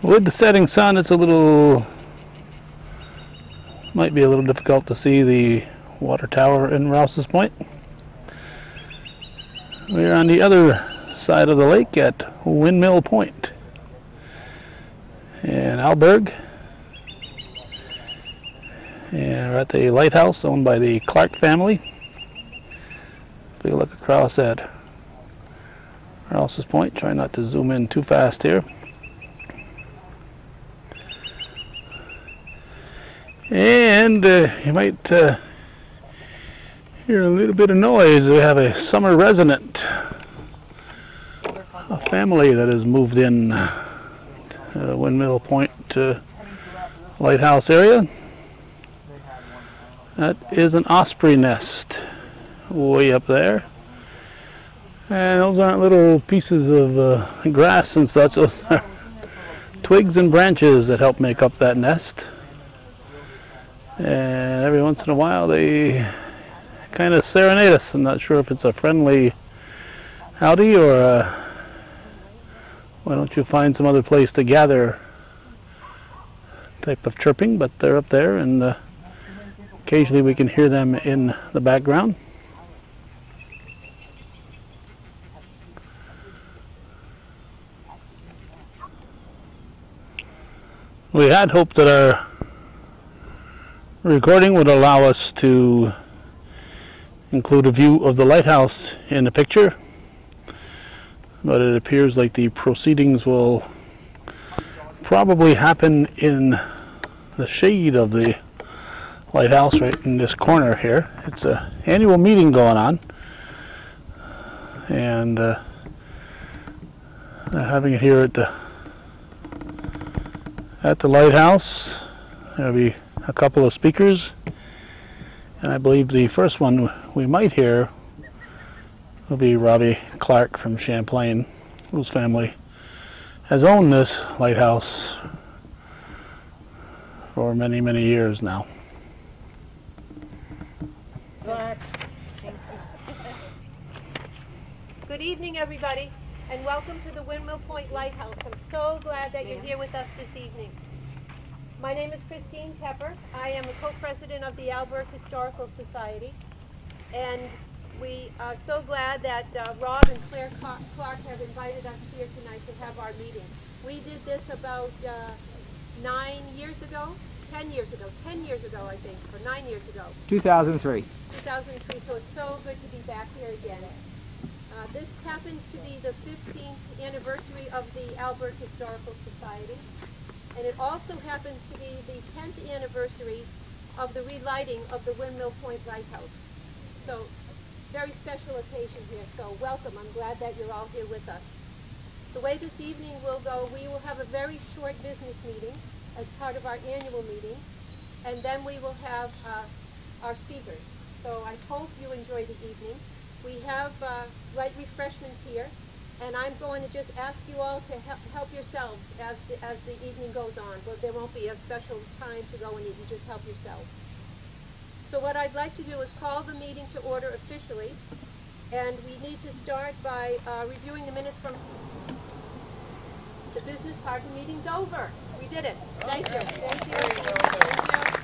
With the setting sun, it's a little, might be a little difficult to see the water tower in Rouse's Point. We're on the other side of the lake at Windmill Point in Alburg. And we're at the lighthouse owned by the Clark family. Take a look across at Rouse's Point. Try not to zoom in too fast here. And uh, you might uh, hear a little bit of noise. We have a summer resident, a family that has moved in uh, Windmill Point to Lighthouse area. That is an osprey nest way up there. And those aren't little pieces of uh, grass and such. Those are twigs and branches that help make up that nest. And every once in a while they kind of serenade us. I'm not sure if it's a friendly howdy or a, why don't you find some other place to gather type of chirping, but they're up there and uh, occasionally we can hear them in the background. We had hoped that our recording would allow us to include a view of the lighthouse in the picture but it appears like the proceedings will probably happen in the shade of the lighthouse right in this corner here. It's a annual meeting going on and uh, having it here at the at the lighthouse. There'll be a couple of speakers and I believe the first one we might hear will be Robbie Clark from Champlain, whose family has owned this lighthouse for many, many years now. Good evening, everybody, and welcome to the Windmill Point Lighthouse. I'm so glad that you're here with us this evening. My name is Christine Tepper. I am a co-president of the Alburg Historical Society, and we are so glad that uh, Rob and Claire Clark have invited us here tonight to have our meeting. We did this about uh, nine years ago, ten years ago, ten years ago, I think, or nine years ago. 2003. 2003, so it's so good to be back here again. Uh, this happens to be the 15th anniversary of the Alburg Historical Society and it also happens to be the 10th anniversary of the relighting of the Windmill Point Lighthouse. So, very special occasion here, so welcome. I'm glad that you're all here with us. The way this evening will go, we will have a very short business meeting as part of our annual meeting, and then we will have uh, our speakers. So I hope you enjoy the evening. We have uh, light refreshments here. And I'm going to just ask you all to help, help yourselves as the, as the evening goes on. But there won't be a special time to go and eat. You just help yourselves. So what I'd like to do is call the meeting to order officially. And we need to start by uh, reviewing the minutes from the business part of the meeting's over. We did it. Thank you. Thank you. Thank you.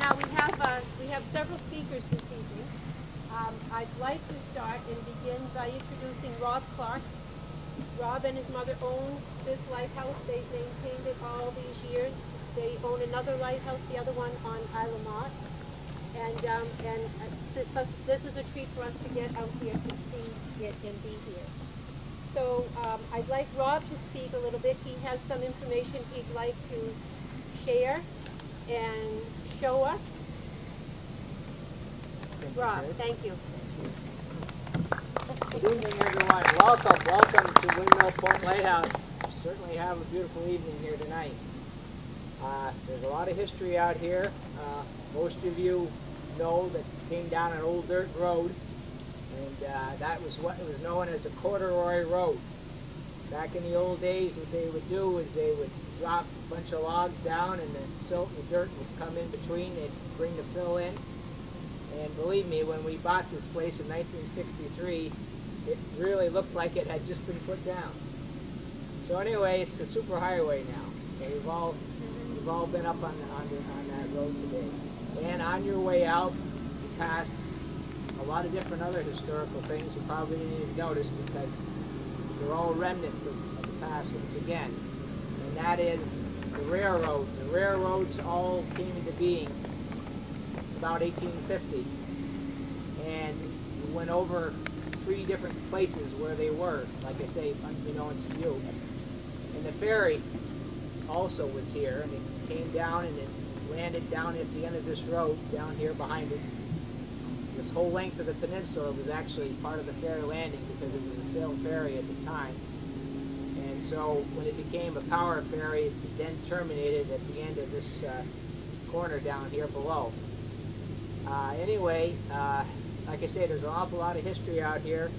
Now we have uh, we have several speakers this evening. Um, I'd like to start and begin by introducing Rob Clark. Rob and his mother own this lighthouse. They've maintained it all these years. They own another lighthouse, the other one on Isle Mott. And, um, and uh, this, this is a treat for us to get out here to see it and be here. So um, I'd like Rob to speak a little bit. He has some information he'd like to share and show us. Rob, thank you. Good evening, everyone. Welcome, welcome to Windmill Point Lighthouse. We Certainly have a beautiful evening here tonight. Uh, there's a lot of history out here. Uh, most of you know that came down an old dirt road, and uh, that was what was known as a corduroy road. Back in the old days, what they would do is they would drop a bunch of logs down, and the silt and the dirt would come in between. They'd bring the fill in, and believe me, when we bought this place in 1963, it really looked like it had just been put down. So anyway, it's a super highway now. So you've all you've all been up on on, the, on that road today. And on your way out, you passed a lot of different other historical things you probably didn't even notice because they're all remnants of, of the past once again. And that is the railroads. The railroads all came into being about 1850. And we went over three different places where they were, like I say, unbeknownst to you. And the ferry also was here, and it came down and it landed down at the end of this road, down here behind us. This whole length of the peninsula was actually part of the ferry landing because it was a sail ferry at the time. And so when it became a power ferry, it then terminated at the end of this uh, corner down here below. Uh, anyway, uh, like I say, there's an awful lot of history out here.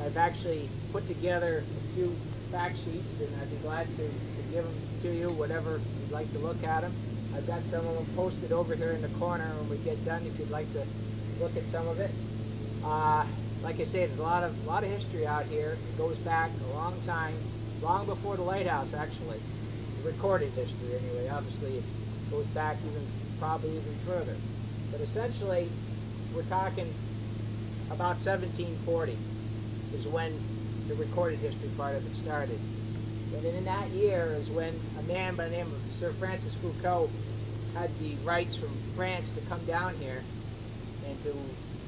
I've actually put together a few fact sheets, and I'd be glad to, to give them to you, whatever you'd like to look at them. I've got some of them posted over here in the corner when we get done if you'd like to look at some of it. Uh, like I say, there's a lot of a lot of history out here. It goes back a long time, long before the lighthouse actually. Recorded history anyway. Obviously, it goes back even probably even further. But essentially, we're talking about 1740 is when the recorded history part of it started. And in that year is when a man by the name of Sir Francis Foucault had the rights from France to come down here and to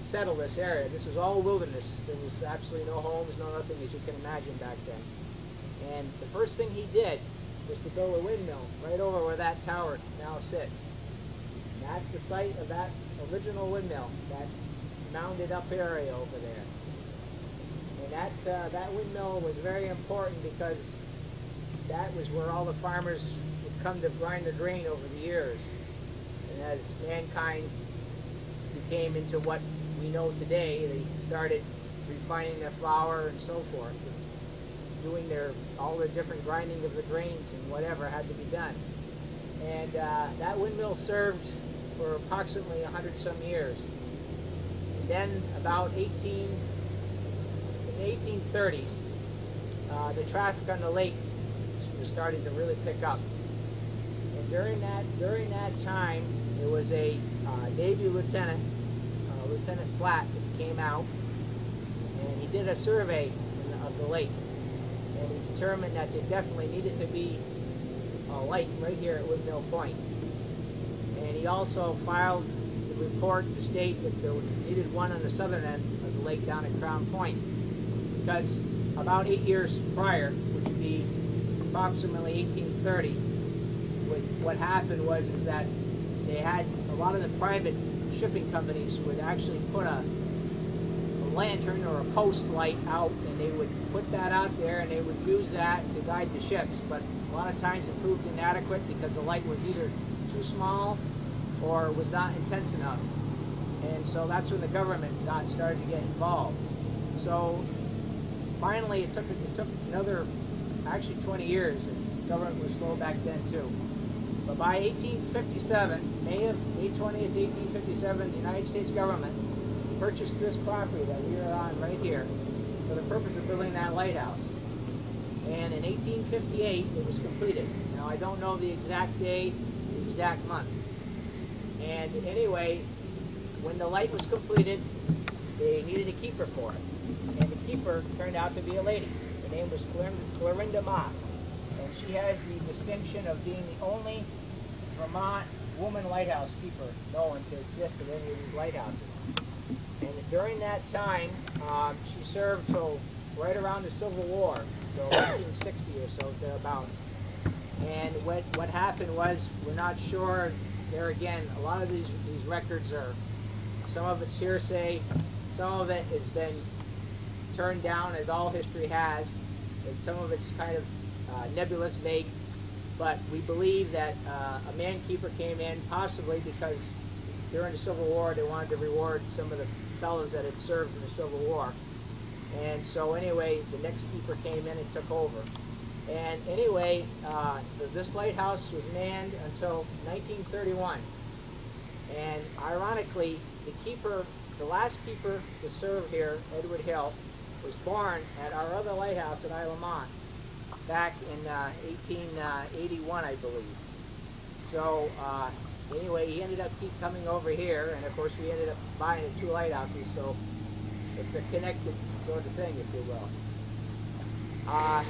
settle this area. This was all wilderness. There was absolutely no homes, no nothing as you can imagine back then. And the first thing he did was to build a windmill right over where that tower now sits. That's the site of that original windmill, that mounded up area over there. And that, uh, that windmill was very important because that was where all the farmers would come to grind their grain over the years. And as mankind became into what we know today, they started refining their flour and so forth, doing their all the different grinding of the grains and whatever had to be done. And uh, that windmill served for approximately 100 some years. And then about 18, in the 1830s, uh, the traffic on the lake was starting to really pick up. And during that during that time, there was a uh, Navy lieutenant, uh, Lieutenant Flatt, that came out, and he did a survey the, of the lake, and he determined that there definitely needed to be a light right here at Windmill Point. He also filed the report to state that there needed one on the southern end of the lake down at Crown Point, because about eight years prior, which would be approximately 1830, what, what happened was is that they had a lot of the private shipping companies would actually put a, a lantern or a post light out and they would put that out there and they would use that to guide the ships. But a lot of times it proved inadequate because the light was either too small or was not intense enough. And so that's when the government got started to get involved. So finally it took it took another actually 20 years. The government was slow back then too. But by 1857, May of May 20th, 1857, the United States government purchased this property that we are on right here for the purpose of building that lighthouse. And in 1858, it was completed. Now I don't know the exact day, the exact month. And anyway, when the light was completed, they needed a keeper for it. And the keeper turned out to be a lady. Her name was Clorinda Mott. And she has the distinction of being the only Vermont woman lighthouse keeper known to exist at any of these lighthouses. And during that time, um, she served till right around the Civil War, so 1860 or so, thereabouts. And what, what happened was, we're not sure, there again, a lot of these, these records are, some of it's hearsay, some of it has been turned down, as all history has, and some of it's kind of uh, nebulous, vague, but we believe that uh, a man keeper came in possibly because during the Civil War they wanted to reward some of the fellows that had served in the Civil War. And so anyway, the next keeper came in and took over. And anyway, uh, this lighthouse was manned until 1931. And ironically, the keeper, the last keeper to serve here, Edward Hill, was born at our other lighthouse at Isle of back in uh, 1881, I believe. So uh, anyway, he ended up keep coming over here, and of course we ended up buying the two lighthouses. So it's a connected sort of thing, if you will. Uh,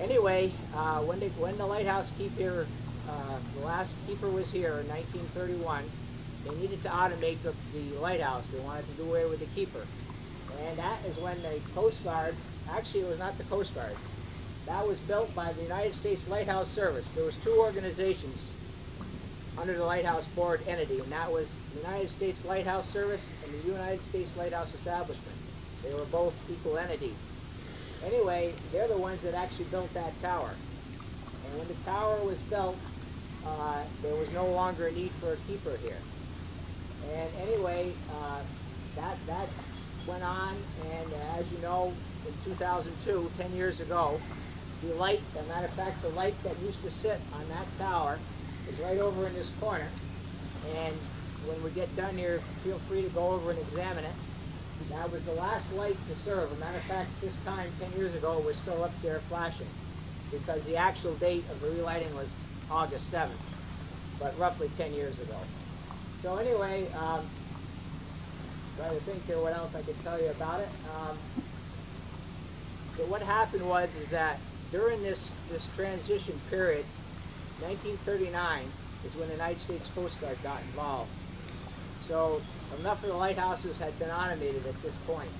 anyway, uh, when, they, when the lighthouse keeper, uh, the last keeper was here in 1931, they needed to automate the, the lighthouse. They wanted to do away with the keeper. And that is when the Coast Guard, actually it was not the Coast Guard, that was built by the United States Lighthouse Service. There was two organizations under the Lighthouse Board entity, and that was the United States Lighthouse Service and the United States Lighthouse Establishment. They were both equal entities. Anyway, they're the ones that actually built that tower. And when the tower was built, uh, there was no longer a need for a keeper here. And anyway, uh, that, that went on, and as you know, in 2002, 10 years ago, the light, as a matter of fact, the light that used to sit on that tower is right over in this corner. And when we get done here, feel free to go over and examine it. That was the last light to serve. As a matter of fact, this time, 10 years ago, it was still up there flashing because the actual date of the relighting was August 7th, but roughly 10 years ago. So anyway, um, trying to think here what else I could tell you about it. Um, so what happened was is that during this, this transition period, 1939 is when the United States Coast Guard got involved. So enough of the lighthouses had been automated at this point.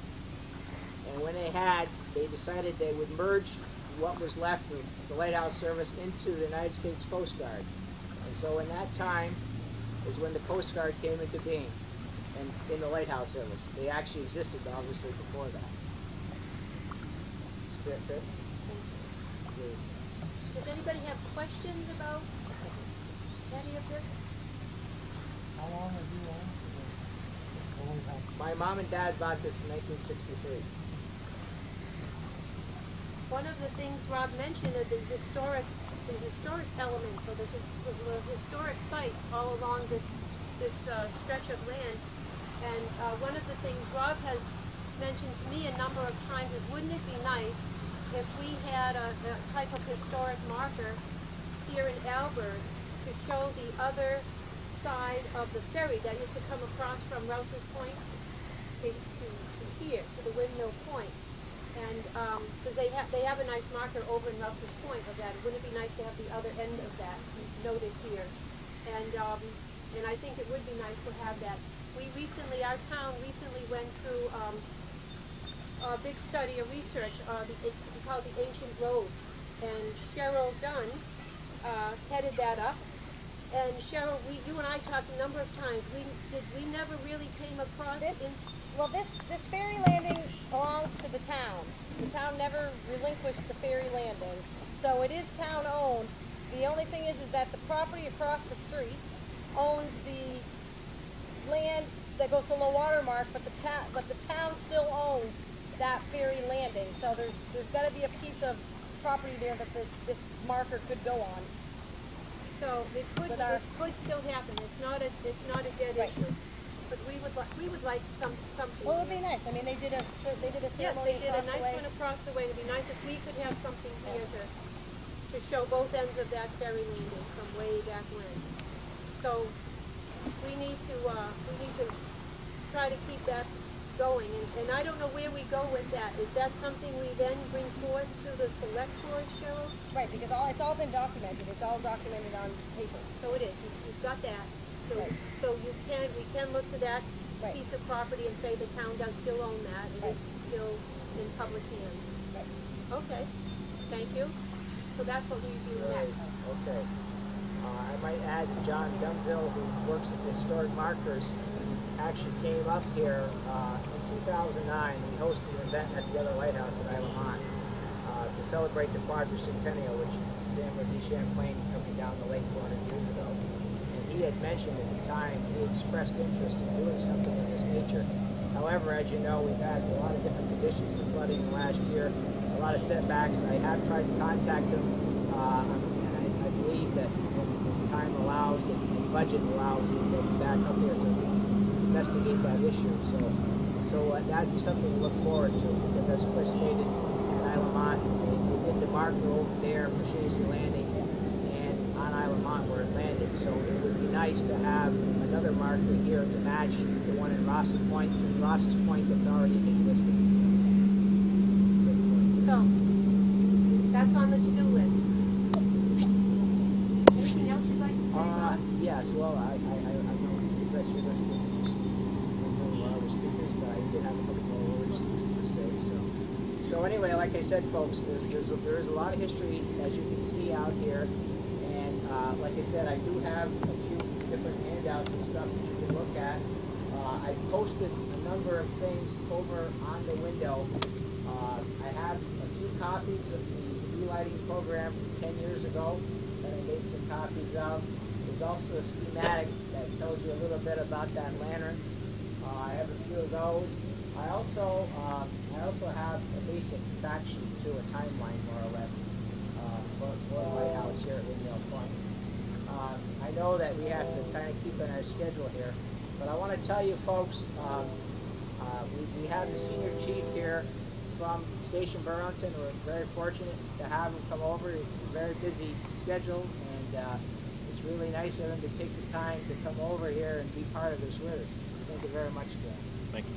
And when they had, they decided they would merge what was left of the lighthouse service into the United States Coast Guard. And so in that time is when the Coast Guard came into being and in the lighthouse service. They actually existed obviously before that. Fit, fit? Does anybody have questions about any of this? How long have you owned the old house? My mom and dad bought this in 1963. One of the things Rob mentioned are the historic, the historic elements or the, the historic sites all along this, this uh, stretch of land. And uh, one of the things Rob has mentioned to me a number of times is wouldn't it be nice if we had a, a type of historic marker here in Alburg to show the other side of the ferry that used to come across from Rouse's Point to, to, to here, to the Windmill Point. And, um 'cause they have, they have a nice marker over in Rouse's Point of that, wouldn't it be nice to have the other end of that noted here? And, um, and I think it would be nice to have that. We recently, our town recently went through, um, a big study, a research, uh, the, it's called the Ancient Roads. And Cheryl Dunn, uh, headed that up. And Cheryl, we, you and I talked a number of times, we, did, we never really came across This- in, Well, this, this ferry landing belongs to the town. The town never relinquished the ferry landing, so it is town owned. The only thing is, is that the property across the street owns the land that goes to low water mark, but the town, but the town still owns that ferry landing. So there's, there's gotta be a piece of property there that this, this marker could go on. So it could, But our- it could still happen, it's not a, it's not a dead Right. issue. But we would like, we would like some, something. Well, it'd be nice. I mean, they did a, they did a Yes, ceremony they did a across the nice way. one across the way, it'd be nice if we could have something here to, to show both ends of that ferry landing from way back when. So, we need to, uh, we need to try to keep that going, and, and I don't know where we go with that. Is that something we then bring forth to the select board, Cheryl? Right, because all, it's all been documented. It's all documented on paper. So it is, You- you've got that. So, Right. so you can, we can look to that Right. piece of property and say the town does still own that, it is Right. still in public hands. Right. Okay, thank you. So that's what we do Right, next. okay. Uh, I might add John Dunville, who works at the Historic Markers, actually came up here uh, in 2009. We hosted an event at the other lighthouse at Isle La Motte uh, to celebrate the quadricentennial, which is Samuel de Champlain coming down the lake 400 years ago. And he had mentioned at the time he expressed interest in doing something of this nature. However, as you know, we've had a lot of different conditions of flooding last year, a lot of setbacks. I have tried to contact him, uh, and I, I believe that when time allows and budget allows, he'll be back up here to investigate that issue. So, so uh, that'd be something to look forward to, because as Chris stated, in Isle Mont. They, did the marker over there for Chazy Landing and on Isle Mont where it landed. So it would be nice to have another marker here to match the one in Rouse's Point, Rouse's Point that's already been listed. So, that's on the to-do list. Anything else you'd like to say Uh, about? yes, well, I, I, I I know the rest of them were our speakers, but I did have a couple more words to say, so. So anyway, like I said, folks, there's, there is a lot of history, as you can see out here. And, uh, like I said, I do have a few different handouts and stuff that you can look at. Uh, I posted a number of things over on the window. Uh, I have a few copies of the relighting program from ten years ago that I made some copies of. There's also a schematic that tells you a little bit about that lantern. Uh, I have a few of those. I also, um, I also have a basic fact sheet to a timeline more or less, uh, for, for the White House here at Windmill Point. Um, I know that we have to kind of keep in our schedule here, but I want to tell you folks, um, uh, we, we have the senior chief here from Station Burlington. We're very fortunate to have him come over. He's a very busy schedule, and uh, it's really nice of him to take the time to come over here and be part of this with us. Thank you very much, Dan. Thank you.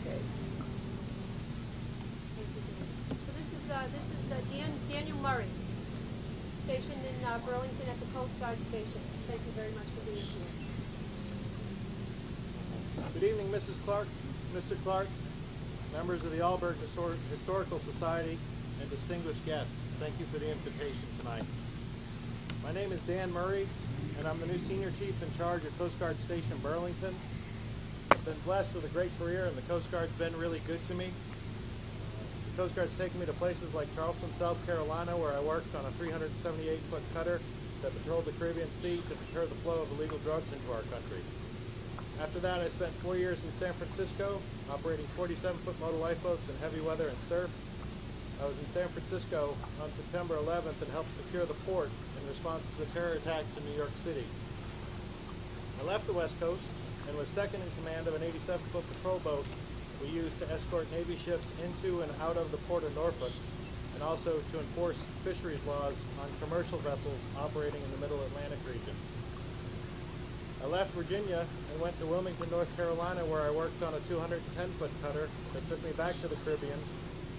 Okay. Thank you, Dan. So this is, uh, this is uh, Dan, Daniel Murray, stationed in uh, Burlington at the Coast Guard Station. Thank you very much for being here. Good evening, Mrs. Clark, Mr. Clark, members of the Histor- Historical Society, and distinguished guests. Thank you for the invitation tonight. My name is Dan Murray, and I'm the new Senior Chief in charge of Coast Guard Station Burlington. I've been blessed with a great career, and the Coast Guard's been really good to me. The Coast Guard's taken me to places like Charleston, South Carolina, where I worked on a 378-foot cutter that patrolled the Caribbean Sea to deter the flow of illegal drugs into our country. After that, I spent four years in San Francisco, operating 47-foot motor lifeboats in heavy weather and surf. I was in San Francisco on September 11th and helped secure the port in response to the terror attacks in New York City. I left the West Coast and was second in command of an 87-foot patrol boat we used to escort Navy ships into and out of the port of Norfolk and also to enforce fisheries laws on commercial vessels operating in the Middle Atlantic region. I left Virginia and went to Wilmington, North Carolina, where I worked on a 210-foot cutter that took me back to the Caribbean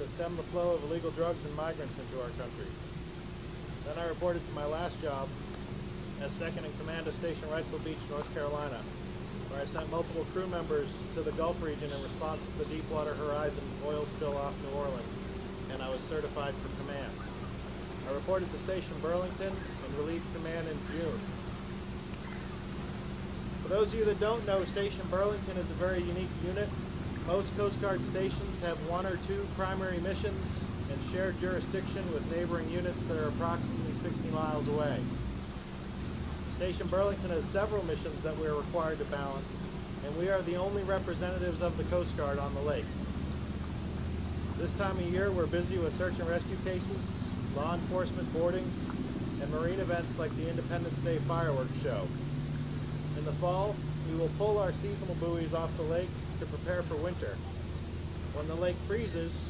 to stem the flow of illegal drugs and migrants into our country. Then I reported to my last job as second in command of Station Wrightsville Beach, North Carolina, where I sent multiple crew members to the Gulf region in response to the Deepwater Horizon oil spill off New Orleans, and I was certified for command. I reported to Station Burlington and relieved command in June. Those of you that don't know, Station Burlington is a very unique unit. Most Coast Guard stations have one or two primary missions and shared jurisdiction with neighboring units that are approximately 60 miles away. Station Burlington has several missions that we are required to balance, and we are the only representatives of the Coast Guard on the lake. This time of year, we're busy with search and rescue cases, law enforcement boardings, and marine events like the Independence Day fireworks show. In the fall, we will pull our seasonal buoys off the lake to prepare for winter. When the lake freezes,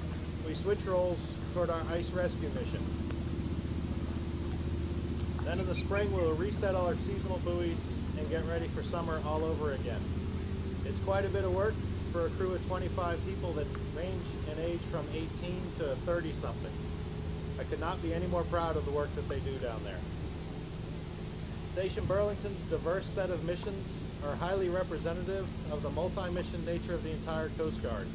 we switch roles toward our ice rescue mission. Then in the spring, we'll reset all our seasonal buoys and get ready for summer all over again. It's quite a bit of work for a crew of 25 people that range in age from 18 to 30 something. I could not be any more proud of the work that they do down there. Station Burlington's diverse set of missions are highly representative of the multi-mission nature of the entire Coast Guard.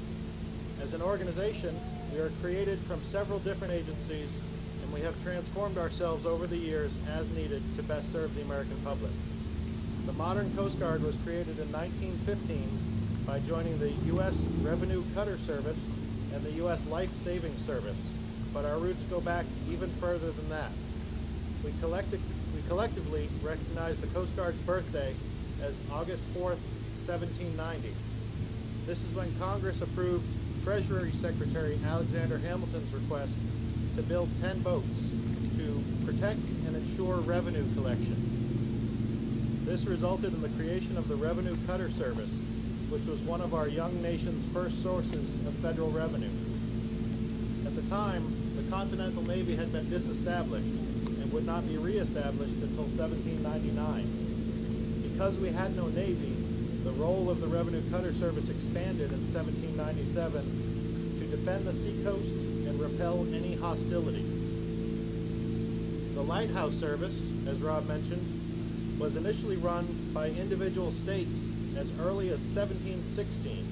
As an organization, we are created from several different agencies and we have transformed ourselves over the years as needed to best serve the American public. The modern Coast Guard was created in 1915 by joining the U.S. Revenue Cutter Service and the U.S. Life Saving Service, but our roots go back even further than that. We, we collectively recognize the Coast Guard's birthday as August 4th, 1790. This is when Congress approved Treasury Secretary Alexander Hamilton's request to build 10 boats to protect and ensure revenue collection. This resulted in the creation of the Revenue Cutter Service, which was one of our young nation's first sources of federal revenue. At the time, the Continental Navy had been disestablished and would not be reestablished until 1799. Because we had no Navy, the role of the Revenue Cutter Service expanded in 1797 to defend the seacoast and repel any hostility. The Lighthouse Service, as Rob mentioned, was initially run by individual states as early as 1716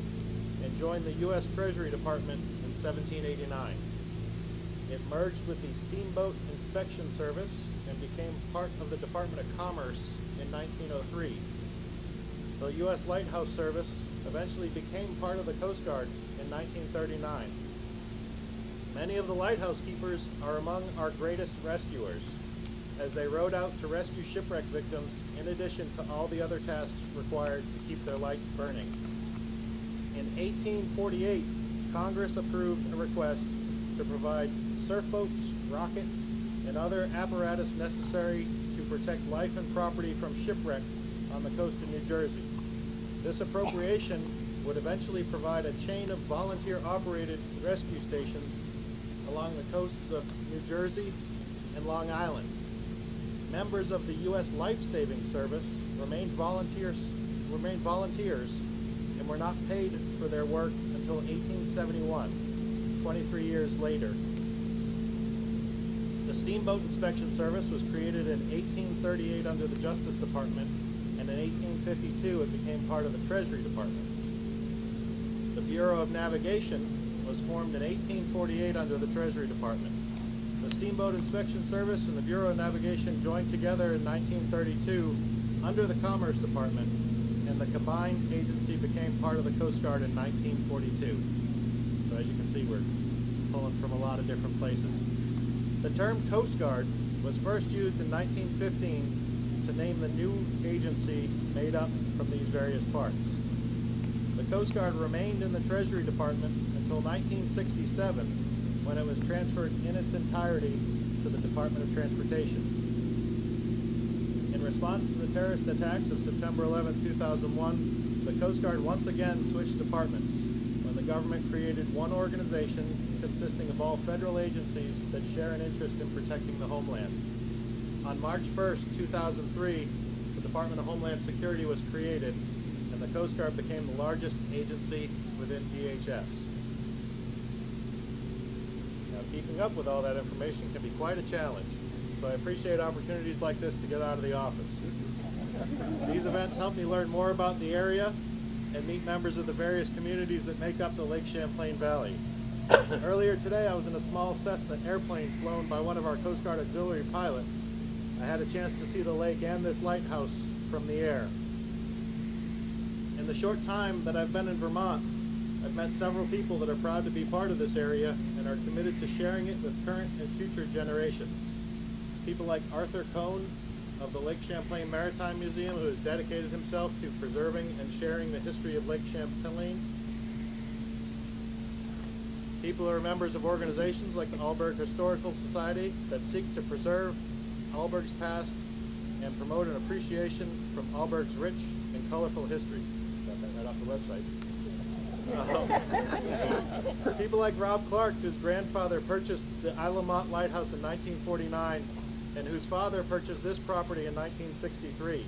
and joined the U.S. Treasury Department in 1789. It merged with the Steamboat Inspection Service and became part of the Department of Commerce in 1903. The U.S. Lighthouse Service eventually became part of the Coast Guard in 1939. Many of the lighthouse keepers are among our greatest rescuers, as they rowed out to rescue shipwreck victims in addition to all the other tasks required to keep their lights burning. In 1848, Congress approved a request to provide surf boats, rockets, and other apparatus necessary to protect life and property from shipwreck on the coast of New Jersey. This appropriation would eventually provide a chain of volunteer-operated rescue stations along the coasts of New Jersey and Long Island. Members of the U.S. Life Saving Service remained volunteers, remained volunteers and were not paid for their work until 1871, 23 years later. The Steamboat Inspection Service was created in 1838 under the Justice Department, and in 1852 it became part of the Treasury Department. The Bureau of Navigation was formed in 1848 under the Treasury Department. The Steamboat Inspection Service and the Bureau of Navigation joined together in 1932 under the Commerce Department, and the combined agency became part of the Coast Guard in 1942. So as you can see, we're pulling from a lot of different places. The term Coast Guard was first used in 1915 to name the new agency made up from these various parts. The Coast Guard remained in the Treasury Department until 1967 when it was transferred in its entirety to the Department of Transportation. In response to the terrorist attacks of September 11, 2001, the Coast Guard once again switched departments when the government created one organization consisting of all federal agencies that share an interest in protecting the homeland. On March 1st, 2003, the Department of Homeland Security was created, and the Coast Guard became the largest agency within DHS. Now, keeping up with all that information can be quite a challenge, so I appreciate opportunities like this to get out of the office. These events help me learn more about the area and meet members of the various communities that make up the Lake Champlain Valley. Earlier today, I was in a small Cessna airplane flown by one of our Coast Guard auxiliary pilots. I had a chance to see the lake and this lighthouse from the air. In the short time that I've been in Vermont, I've met several people that are proud to be part of this area and are committed to sharing it with current and future generations. People like Arthur Cohn of the Lake Champlain Maritime Museum, who has dedicated himself to preserving and sharing the history of Lake Champlain. People are members of organizations like the Alburg Historical Society that seek to preserve Alburg's past and promote an appreciation from Alburg's rich and colorful history. Got that right off the website. Um, people like Rob Clark, whose grandfather purchased the Isle La Motte Lighthouse in 1949 and whose father purchased this property in 1963.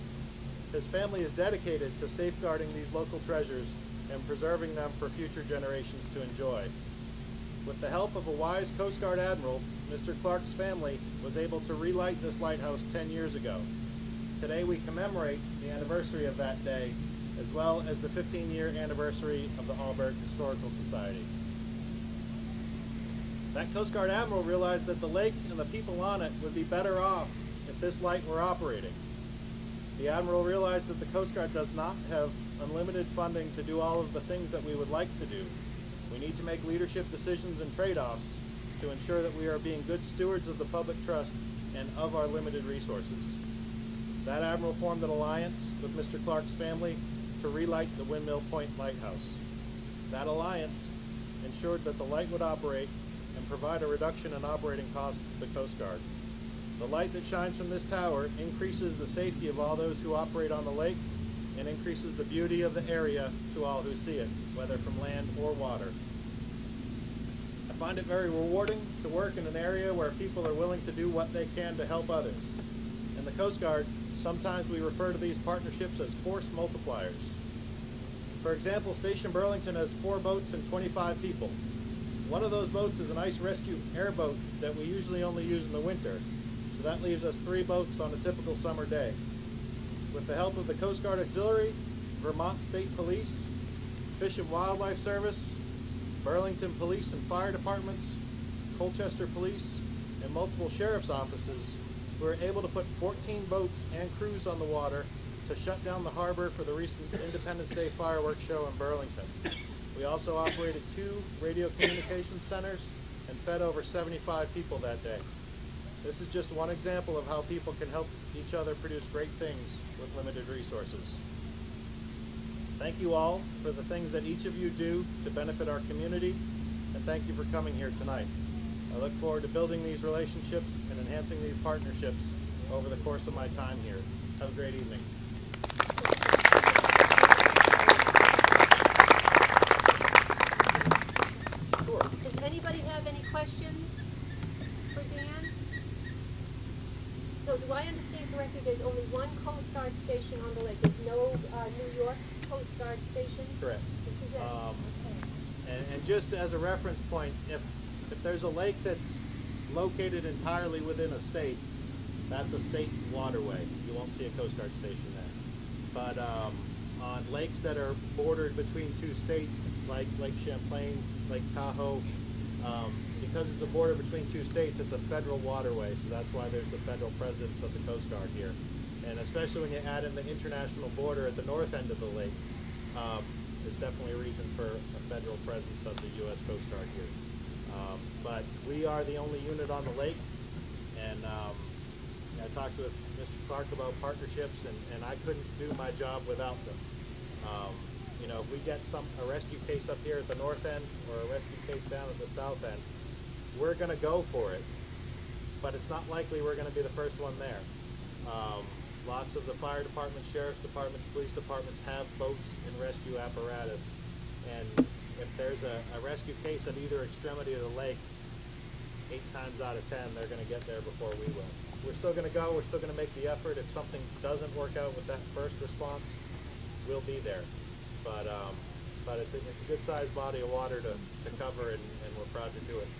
His family is dedicated to safeguarding these local treasures and preserving them for future generations to enjoy. With the help of a wise Coast Guard admiral, Mr. Clark's family was able to relight this lighthouse 10 years ago. Today we commemorate the anniversary of that day, as well as the 15-year anniversary of the Alburg Historical Society. That Coast Guard admiral realized that the lake and the people on it would be better off if this light were operating. The admiral realized that the Coast Guard does not have unlimited funding to do all of the things that we would like to do. We need to make leadership decisions and trade-offs to ensure that we are being good stewards of the public trust and of our limited resources. That admiral formed an alliance with Mr. Clark's family to relight the Windmill Point Lighthouse. That alliance ensured that the light would operate and provide a reduction in operating costs to the Coast Guard. The light that shines from this tower increases the safety of all those who operate on the lake and increases the beauty of the area to all who see it, whether from land or water. Find it very rewarding to work in an area where people are willing to do what they can to help others. In the Coast Guard, sometimes we refer to these partnerships as force multipliers. For example, Station Burlington has four boats and 25 people. One of those boats is an ice rescue airboat that we usually only use in the winter, so that leaves us three boats on a typical summer day. With the help of the Coast Guard Auxiliary, Vermont State Police, Fish and Wildlife Service, Burlington Police and Fire Departments, Colchester Police, and multiple sheriff's offices, we were able to put 14 boats and crews on the water to shut down the harbor for the recent Independence Day fireworks show in Burlington. We also operated two radio communication centers and fed over 75 people that day. This is just one example of how people can help each other produce great things with limited resources. Thank you all for the things that each of you do to benefit our community, and thank you for coming here tonight. I look forward to building these relationships and enhancing these partnerships over the course of my time here. Have a great evening. Sure. Does anybody have any questions for Dan? So do I understand correctly, there's only one Coast Guard station on the lake? There's no uh, New York Coast Guard station? Correct. This is it? Um, Okay. And, and just as a reference point, if, if there's a lake that's located entirely within a state, that's a state waterway. You won't see a Coast Guard station there. But um, on lakes that are bordered between two states, like Lake Champlain, Lake Tahoe, um, because it's a border between two states, it's a federal waterway. So that's why there's the federal presence of the Coast Guard here. And especially when you add in the international border at the north end of the lake, um, there's definitely a reason for a federal presence of the U.S. Coast Guard here. Um, but we are the only unit on the lake, and um, I talked with Mr. Clark about partnerships, and, and I couldn't do my job without them. Um, you know, if we get some a rescue case up here at the north end or a rescue case down at the south end, we're going to go for it, but it's not likely we're going to be the first one there. Um, lots of the fire departments, sheriff's departments, police departments have boats and rescue apparatus, and if there's a, a rescue case at either extremity of the lake, eight times out of ten, they're going to get there before we will. We're still going to go. We're still going to make the effort. If something doesn't work out with that first response, we'll be there. But um, but it's a, it's a good sized body of water to, to cover, and, and we're proud to do it.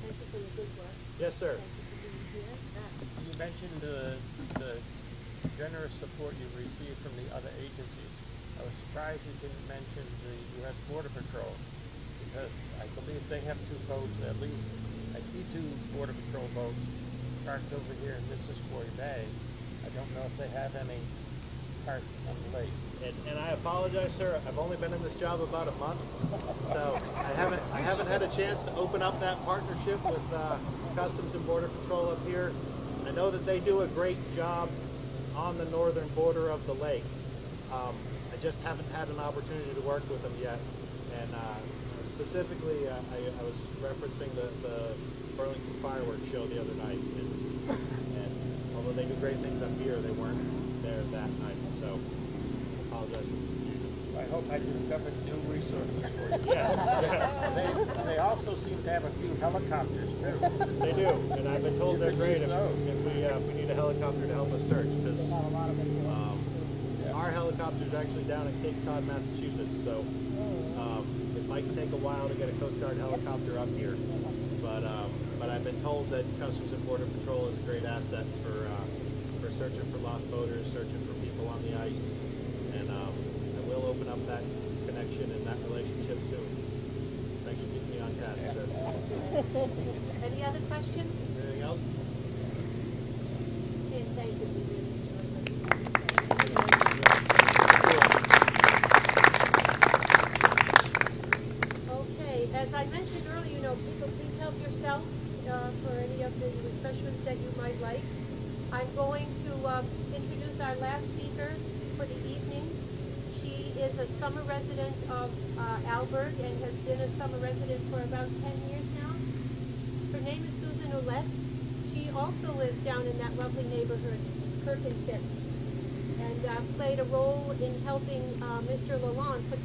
Thank you for your good work. Yes, sir. You. You mentioned the, the generous support you've received from the other agencies. I was surprised you didn't mention the U.S. Border Patrol, because I believe they have two boats, at least. I see two Border Patrol boats parked over here in Missisquoi Bay. I don't know if they have any lake. And, and I apologize, sir. I've only been in this job about a month, so I haven't I haven't had a chance to open up that partnership with uh, Customs and Border Patrol up here. I know that they do a great job on the northern border of the lake. Um, I just haven't had an opportunity to work with them yet. And uh, specifically, uh, I, I was referencing the, the Burlington fireworks show the other night. And, and although they do great things up here, they weren't there that night. So I apologize for the confusion. I hope I discovered new resources for you. Yes, yes, They, they also seem to have a few helicopters too. they do. And I've been told You they're great if, those. if we, uh, if we need a helicopter to help us search. Because um, our helicopter's actually down in Cape Cod, Massachusetts. So um, it might take a while to get a Coast Guard helicopter up here. But um, but I've been told that Customs and Border Patrol is a great asset for uh, for searching for lost boaters, searching on the ice, and um, I will open up that connection and that relationship soon. Thanks for keeping me on task, sir. Any other questions? Anything else? And thank you. We really enjoyed it. Okay, as I mentioned earlier, you know, people, please help yourself uh, for any of the refreshments that you might like. I'm going to um, introduce our last speaker for the evening. She is a summer resident of uh, Alburg and has been a summer resident for about 10 years now. Her name is Susan Ouellette. She also lives down in that lovely neighborhood, Kirkensett, and uh, played a role in helping uh, Mr. Lalonde put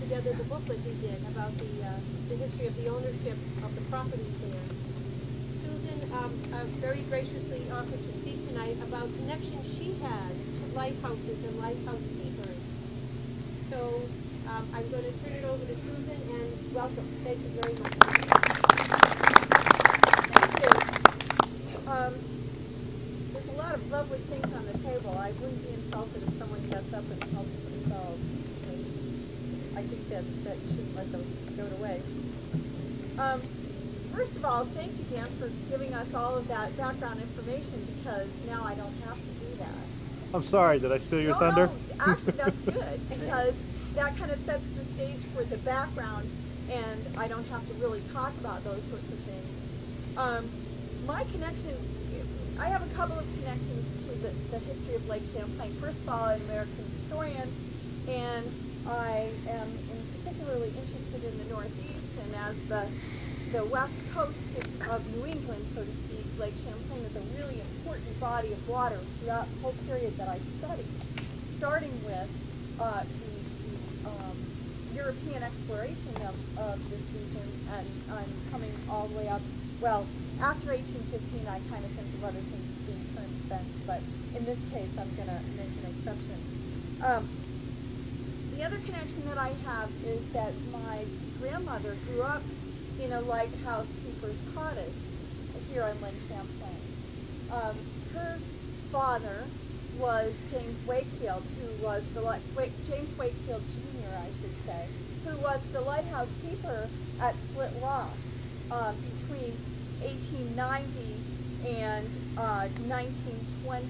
booklet he did about the, uh, the history of the ownership of the properties there. Susan um, uh, very graciously offered to speak tonight about connections she has to lighthouses and lighthouse keepers. So um, I'm going to turn it over to Susan and welcome. Thank you very much. Thank you. Um, there's a lot of lovely things on the table. I wouldn't be insulted if someone gets up and helps themselves. because I think that, that you shouldn't let those go to waste. Um, first of all, thank you, Dan, for giving us all of that background information because now I don't have to do that. I'm sorry, did I steal your no, thunder? No, actually, that's good because that kind of sets the stage for the background, and I don't have to really talk about those sorts of things. Um, my connection, I have a couple of connections to the, the history of Lake Champlain. First of all, I'm an American historian, and I am particularly interested in the Northeast, and as the the west coast of New England, so to speak, Lake Champlain is a really important body of water throughout the whole period that I studied, starting with uh, the, the um, European exploration of, of this region, and I'm coming all the way up, well, after 1815, I kind of think of other things as being current events, but in this case, I'm going to make an exception. Um, the other connection that I have is that my grandmother grew up in a lighthouse keeper's cottage here on Lake Champlain. Um, her father was James Wakefield, who was the Wake, James Wakefield Jr., I should say, who was the lighthouse keeper at Split Rock um, between 1890 and uh, 1920.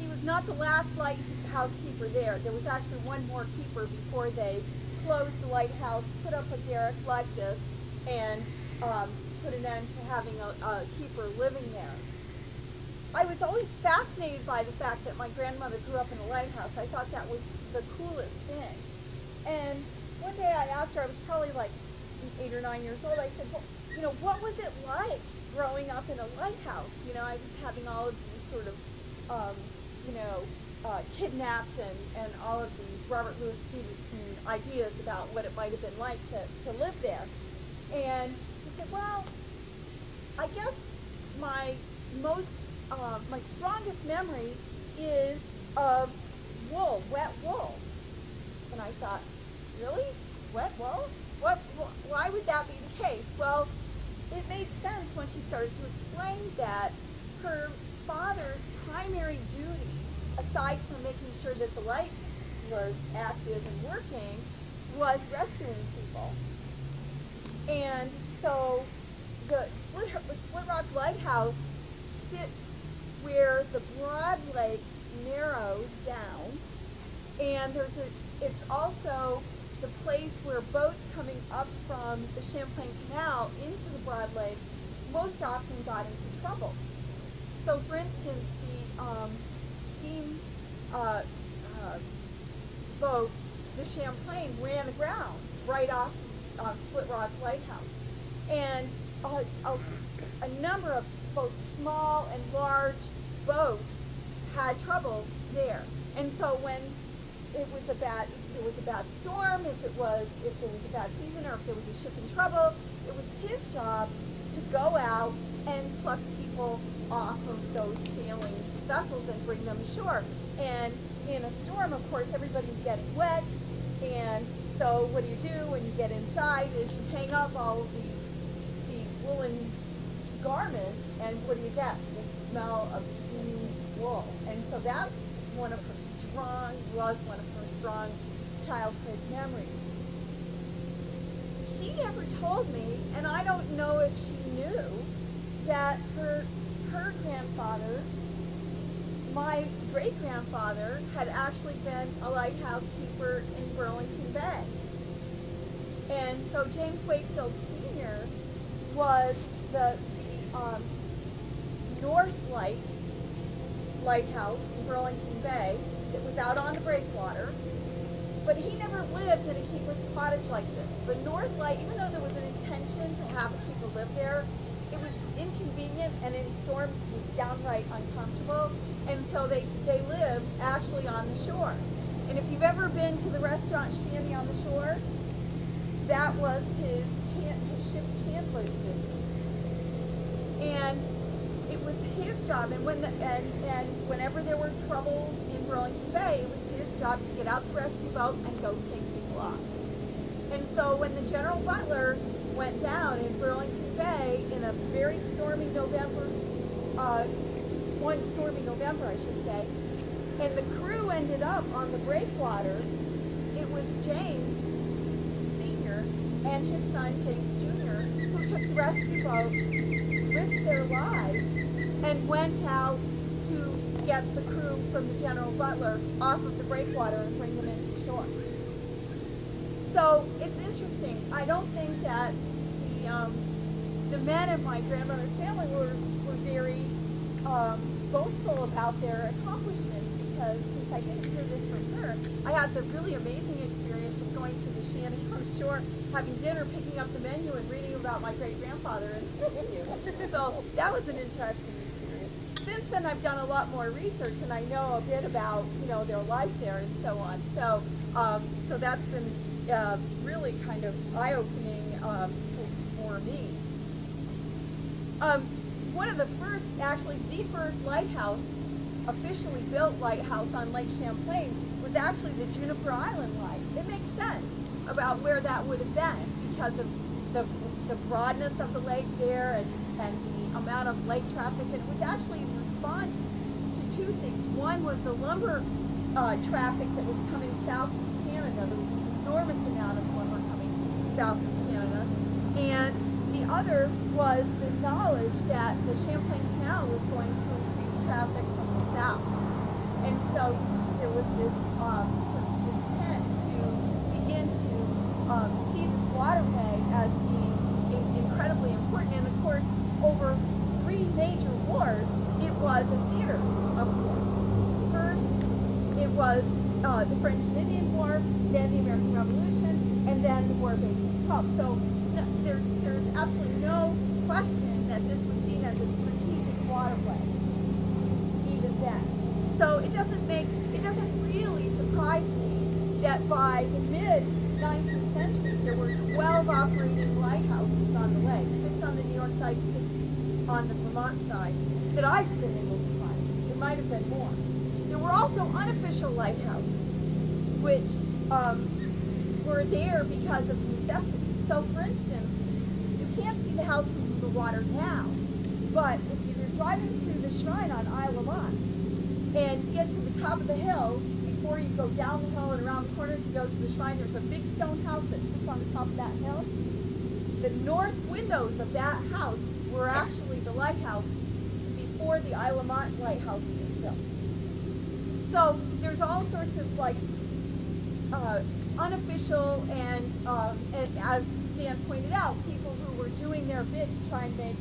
He was not the last lighthouse keeper there. There was actually one more keeper before they closed the lighthouse, put up a derrick like this, and um, put an end to having a, a keeper living there. I was always fascinated by the fact that my grandmother grew up in a lighthouse. I thought that was the coolest thing. And one day I asked her, I was probably like eight or nine years old, I said, well, you know, what was it like growing up in a lighthouse? You know, I was having all of these sort of, um, you know, uh, kidnapped and, and all of these Robert Louis Stevenson ideas about what it might have been like to, to live there. And she said, well, I guess my most, uh, my strongest memory is of wool, wet wool. And I thought, really? Wet wool? What, wh- why would that be the case? Well, it made sense when she started to explain that her father's primary duty, aside from making sure that the light was active and working, was rescuing people. And so the Split, Split Rock Lighthouse sits where the Broad Lake narrows down, and there's a, it's also the place where boats coming up from the Champlain Canal into the Broad Lake most often got into trouble. So, for instance, the um, steam uh, uh, boat, the Champlain, ran aground right off um, Split Rock Lighthouse. And uh, a, a number of both small and large boats had trouble there. And so when it was a bad, it was a bad storm, if it was, if there was a bad season, or if there was a ship in trouble, it was his job to go out and pluck people off of those sailing vessels and bring them ashore. And in a storm, of course, everybody's getting wet, and so what do you do when you get inside is you hang up all of these, these woolen garments, and what do you get? The smell of wool. And so that's one of her strong, was one of her strong childhood memories. She never told me, and I don't know if she knew, that her, her grandfather, my great grandfather, had actually been a lighthouse keeper in Burlington Bay. And so James Wakefield Sr. was the, the um, North Light lighthouse in Burlington Bay. It was out on the breakwater. But he never lived in a keeper's cottage like this. The North Light, even though there was an intention to have a keeper live there, it was inconvenient and in storms it was downright uncomfortable. And so they, they lived actually on the shore. And if you've ever been to the restaurant Shanty on the Shore, that was his, his ship chandler's business. And job, and when the, and, and whenever there were troubles in Burlington Bay, it was his job to get out the rescue boat and go take people off. And so when the General Butler went down in Burlington Bay in a very stormy November, uh, one stormy November, I should say, and the crew ended up on the breakwater, it was James Sr. and his son James Jr. who took the rescue boats, risked their lives, and went out to get the crew from the General Butler off of the breakwater and bring them into shore. So it's interesting. I don't think that the um, the men in my grandmother's family were were very um, boastful about their accomplishments because since I didn't hear this from her, I had the really amazing experience of going to the shanty on the shore, having dinner, picking up the menu, and reading about my great grandfather and so that was an interesting. Since then, I've done a lot more research, and I know a bit about you know their life there and so on. So um, so that's been uh, really kind of eye-opening um, for, for me. Um, one of the first, actually the first lighthouse, officially built lighthouse on Lake Champlain was actually the Juniper Island light. It makes sense about where that would have been because of the, the broadness of the lake there and, and the amount of lake traffic. It was actually response to two things. One was the lumber uh, traffic that was coming south from Canada. There was an enormous amount of lumber coming south from Canada. And the other was the knowledge that the Champlain Canal was going to increase traffic from the south. And so there was this um, intent to begin to um, see this waterway as being incredibly important. And of course, over three major wars, was a theater of war. First, it was uh, the French and Indian War, then the American Revolution, and then the War of 1812. So no, there's there's absolutely no question that this was seen as a strategic waterway, even then. So it doesn't make it doesn't really surprise me that by the mid 19th century there were 12 operating lighthouses on the lake, six on the New York side, six on the Vermont side, that I've been able to find. There might have been more. There were also unofficial lighthouses, which um, were there because of necessity. So, for instance, you can't see the house from the water now, but if you're driving to the shrine on Isle La Motte and get to the top of the hill, before you go down the hill and around the corner to go to the shrine, there's a big stone house that sits on the top of that hill. The north windows of that house were actually the lighthouse before the Isle La Motte lighthouse was built. So there's all sorts of like uh, unofficial and, um, and as Dan pointed out, people who were doing their bit to try and make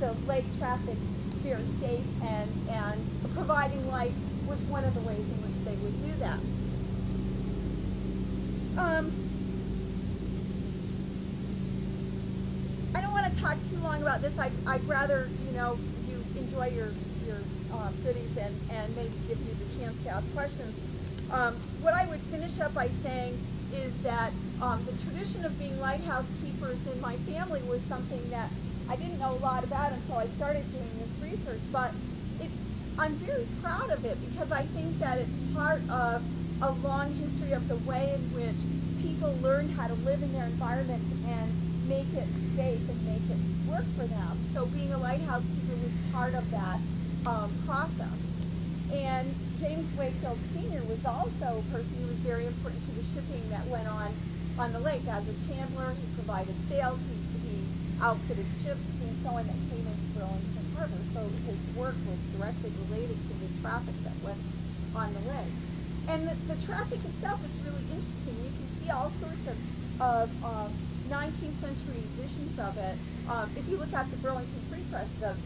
the lake traffic very safe and, and providing light was one of the ways in which they would do that. Um, I don't want to talk too long about this. I'd, I'd rather, you know, enjoy your, your um, goodies and, and maybe give you the chance to ask questions. Um, what I would finish up by saying is that um, the tradition of being lighthouse keepers in my family was something that I didn't know a lot about until I started doing this research, but it's, I'm very proud of it because I think that it's part of a long history of the way in which people learn how to live in their environment and make it safe and make it work for them. So being a lighthouse keeper part of that um, process. And James Wakefield Sr. was also a person who was very important to the shipping that went on on the lake. As a chandler, he provided sails, he, he outfitted ships and so on that came into Burlington Harbor. So his work was directly related to the traffic that went on the lake. And the, the traffic itself is really interesting. You can see all sorts of, of um, 19th century visions of it. Um, if you look at the Burlington Free Press, the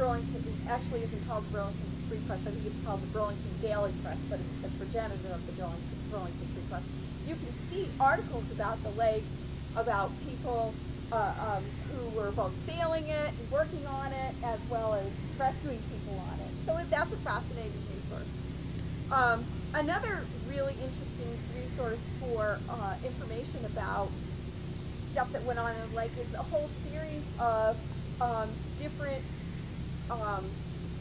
Burlington it actually isn't called the Burlington Free Press. I think it's called the Burlington Daily Press, but it's the progenitor of the Burlington, Free Press. You can see articles about the lake, about people uh, um, who were both sailing it and working on it, as well as rescuing people on it. So it, that's a fascinating resource. Um, another really interesting resource for uh, information about stuff that went on in the lake is a whole series of um, different um,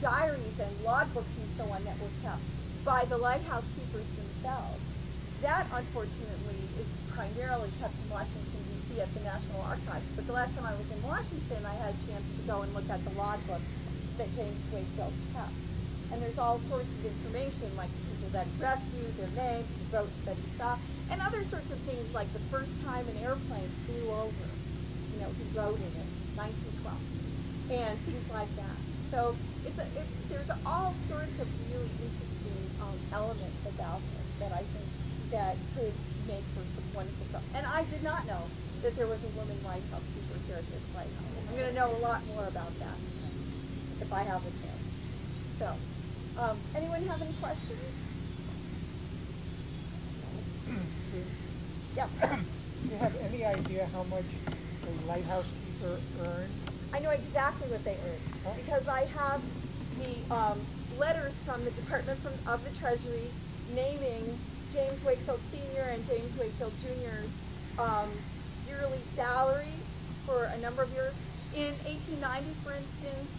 diaries and logbooks and so on that were kept by the lighthouse keepers themselves. That, unfortunately, is primarily kept in Washington, D.C. at the National Archives. But the last time I was in Washington, I had a chance to go and look at the logbooks that James Wakefield kept. And there's all sorts of information, like people that rescued, their names, the boats that he saw, and other sorts of things like the first time an airplane flew over. You know, he wrote in it, 1912, and things like that. So it's a, it, there's all sorts of really interesting um, elements about this that I think that could make for some wonderful stuff. And I did not know that there was a woman lighthouse keeper here at this lighthouse. I'm going to know a lot more about that if I have a chance. So, um, anyone have any questions? Yeah. Do you have any idea how much a lighthouse keeper earned? I know exactly what they earned because I have the um, letters from the Department from, of the Treasury naming James Wakefield Sr. and James Wakefield Jr.'s um, yearly salary for a number of years. In 1890, for instance,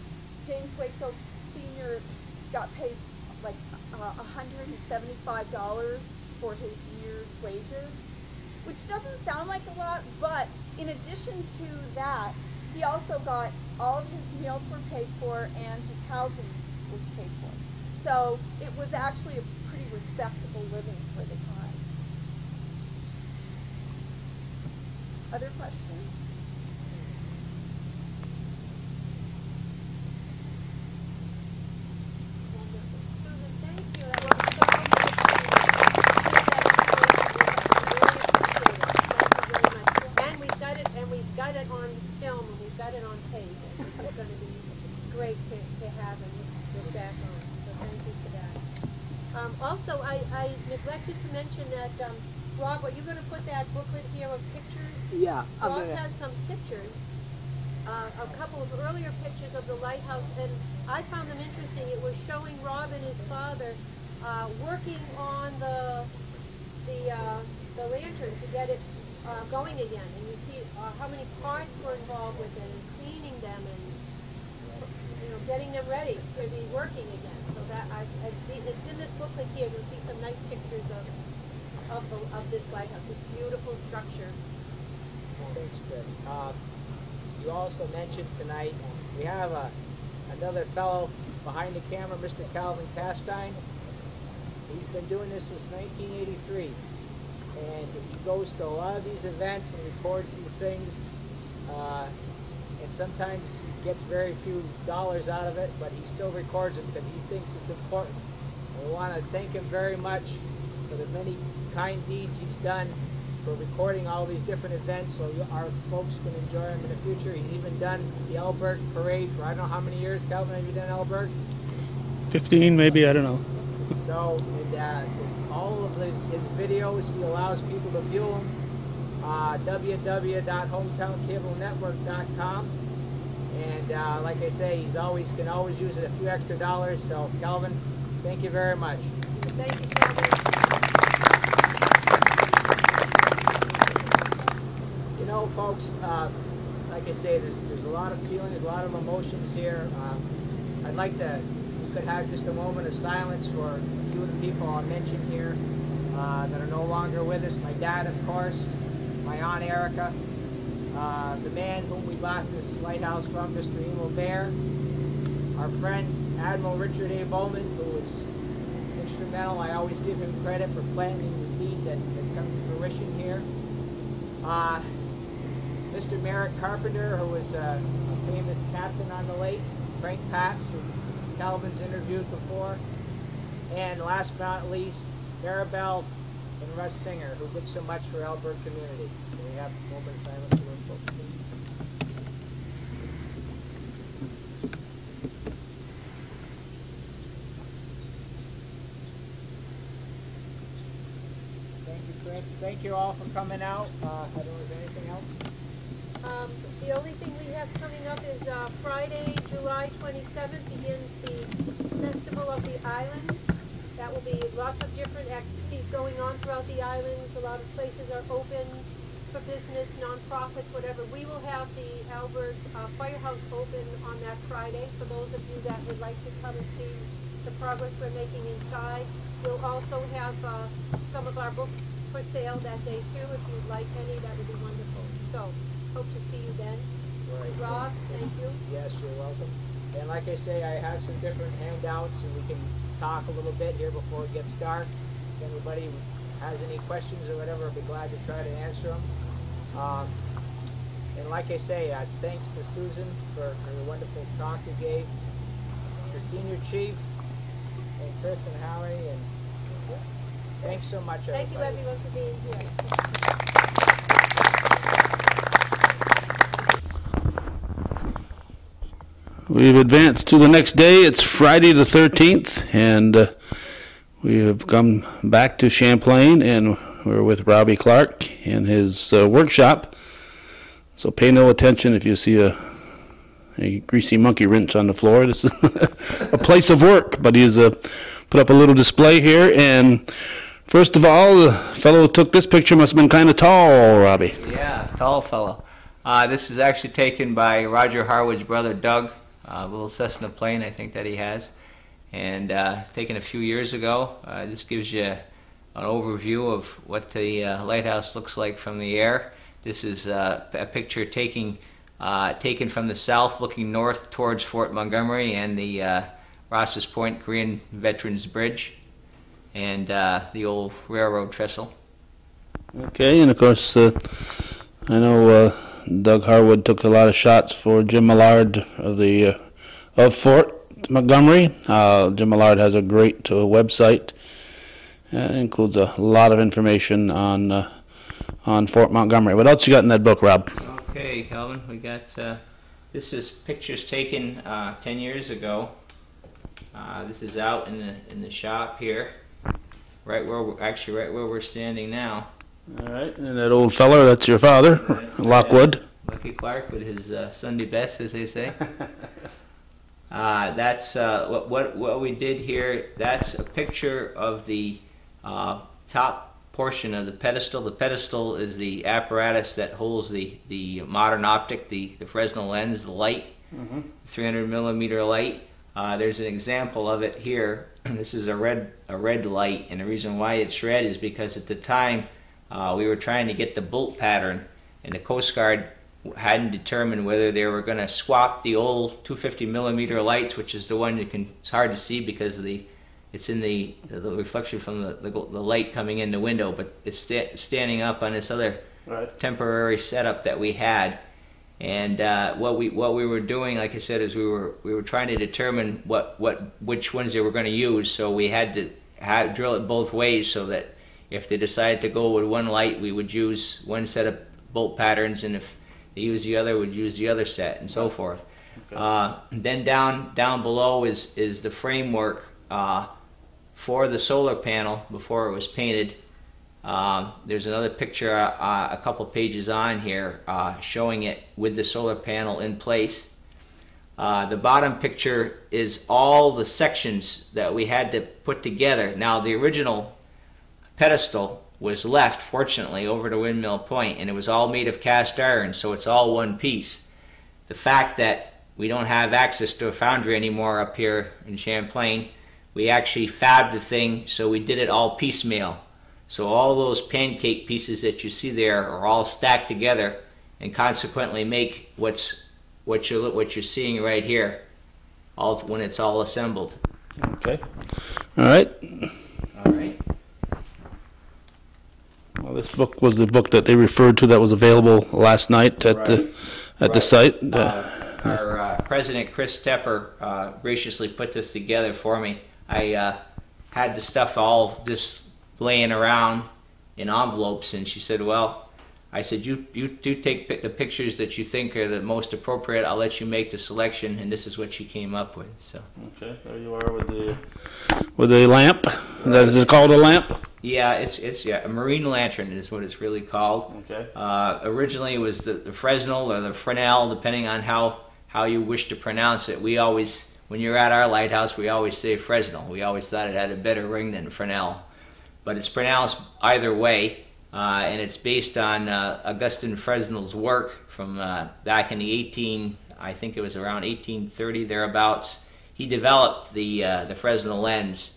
James Wakefield Sr. got paid like uh, $175 for his year's wages, which doesn't sound like a lot, but in addition to that, he also got all of his meals were paid for and his housing was paid for. So it was actually a pretty respectable living for the time. Other questions? Susan, thank you. That was so helpful. And we've got it, and we've got it on film, and we've got it on tape. and It's gonna be great to, to have and look back on, so thank you for that. Um, also, I, I neglected to mention that, um, Rob, are you gonna put that booklet here of pictures? Yeah, I'm Rob gonna- has some pictures, uh, a couple of earlier pictures of the lighthouse, and I found them interesting. It was showing Rob and his father, uh, working on the, the, uh, the lantern to get it, uh, going again. And you see, uh, how many parts were involved with it, and cleaning them, and, you know, getting them ready to be working again. So that, I, I, it's in this booklet here, you'll see some nice pictures of, of, the, of this lighthouse, this beautiful structure. Thanks, Chris. Um, you also mentioned tonight, we have a, another fellow behind the camera, Mr. Calvin Castine. He's been doing this since 1983. And he goes to a lot of these events and records these things. Uh, and sometimes he gets very few dollars out of it, but he still records it because he thinks it's important. We want to thank him very much for the many kind deeds he's done for recording all these different events so you, our folks can enjoy them in the future. He's even done the Alburg Parade for I don't know how many years. Calvin, have you done Alburg? 15 maybe, I don't know. So, and, uh, all of his, his videos, he allows people to view them. Uh, www.hometowncablenetwork.com. And uh, like I say, he's always can always use it a few extra dollars. So, Calvin, thank you very much. Thank you, Calvin. You know, folks, uh, like I say, there's, there's a lot of feelings, a lot of emotions here. Um, I'd like to, we could have just a moment of silence for a few of the people I'll mention here uh, that are no longer with us. My dad, of course, my aunt Erica, uh, the man whom we bought this lighthouse from, Mr. Emil Bear, our friend Admiral Richard A. Bowman, who was instrumental. I always give him credit for planting the seed that has come to fruition here. Uh, Mr. Merritt Carpenter, who was a, a famous captain on the lake, Frank Paps, who Calvin's interviewed before, and last but not least, Maribel and Russ Singer, who did so much for Alburg community. Can we have a moment of silence for those folks, please? Thank you, Chris. Thank you all for coming out. Uh, anything else. Um, the only thing we have coming up is, uh, Friday, July twenty-seventh begins the Festival of the Islands. That will be lots of different activities going on throughout the islands. A lot of places are open for business, nonprofits, whatever. We will have the Alburg uh, Firehouse open on that Friday for those of you that would like to come and see the progress we're making inside. We'll also have uh, some of our books for sale that day too. If you'd like any, that would be wonderful. So, hope to see you then. Right. Rob, thank you. Yes, you're welcome. And like I say, I have some different handouts and we can talk a little bit here before it gets dark. If anybody has any questions or whatever, I'd be glad to try to answer them. Um, and like I say, uh, thanks to Susan for, for the wonderful talk you gave, the senior chief, and Chris and Howie, and thanks so much, Thank you everyone for being here. We've advanced to the next day. It's Friday the 13th, and uh, we have come back to Champlain, and we're with Robbie Clark in his uh, workshop. So pay no attention if you see a, a greasy monkey wrench on the floor. This is a place of work, but he's uh, put up a little display here. And first of all, the fellow who took this picture must have been kind of tall, Robbie. Yeah, tall fellow. Uh, this is actually taken by Roger Harwood's brother Doug, a little Cessna plane I think that he has, and uh, taken a few years ago. Uh, this gives you an overview of what the uh, lighthouse looks like from the air. This is uh, a picture taking, uh, taken from the south, looking north towards Fort Montgomery and the uh, Rouse's Point Korean Veterans Bridge, and uh, the old railroad trestle. Okay, and of course, uh, I know uh, Doug Harwood took a lot of shots for Jim Millard of the uh, of Fort Montgomery. Uh, Jim Millard has a great uh, website. It includes a lot of information on uh, on Fort Montgomery. What else you got in that book, Rob? Okay, Calvin, we got, uh, this is pictures taken, uh, ten years ago. Uh, this is out in the, in the shop here, right where, we're actually right where we're standing now. All right, and that old feller, that's your father, Lockwood. Lucky Clark with his, uh, Sunday best, as they say. Uh, that's, uh, what, what, what we did here, that's a picture of the, uh, top portion of the pedestal. The pedestal is the apparatus that holds the, the modern optic, the, the Fresnel lens, the light, 300 millimeter light. Uh, there's an example of it here. this is a red, a red light, and the reason why it's red is because at the time uh, we were trying to get the bolt pattern, and the Coast Guard hadn't determined whether they were going to swap the old 250 millimeter lights, which is the one you can. It's hard to see because of the it's in the the reflection from the the, the light coming in the window, but it's sta- standing up on this other Right. temporary setup that we had. And uh, what we what we were doing, like I said, is we were we were trying to determine what what which ones they were going to use. So we had to have, drill it both ways, so that if they decided to go with one light, we would use one set of bolt patterns, and if they use the other, would use the other set, and so forth. Uh, then down down below is is the framework uh, for the solar panel before it was painted. Um, there's another picture uh, a couple pages on here uh, showing it with the solar panel in place. Uh, the bottom picture is all the sections that we had to put together. Now, the original pedestal was left, fortunately, over to Windmill Point, and it was all made of cast iron, so it's all one piece. The fact that we don't have access to a foundry anymore up here in Champlain, we actually fabbed the thing, so we did it all piecemeal. So all those pancake pieces that you see there are all stacked together, and consequently make what's what you what you're seeing right here, all when it's all assembled. Okay. All right. All right. Well, this book was the book that they referred to that was available last night at the at the site. Uh, Uh, our uh, president Chris Tepper uh, graciously put this together for me. I uh, had the stuff all just laying around in envelopes, and she said, "Well," I said, "You you do take the pictures that you think are the most appropriate. I'll let you make the selection." And this is what she came up with. So Okay, there you are with the with the lamp. That is it called a lamp? Yeah, it's it's yeah, a marine lantern is what it's really called. Okay. Uh, originally, it was the, the Fresnel or the Fresnel, depending on how how you wish to pronounce it. We always, when you're at our lighthouse, we always say Fresnel. We always thought it had a better ring than Fresnel, but it's pronounced either way, uh, and it's based on uh, Augustin Fresnel's work from uh, back in the 18, I think it was around 1830 thereabouts. He developed the uh, the Fresnel lens,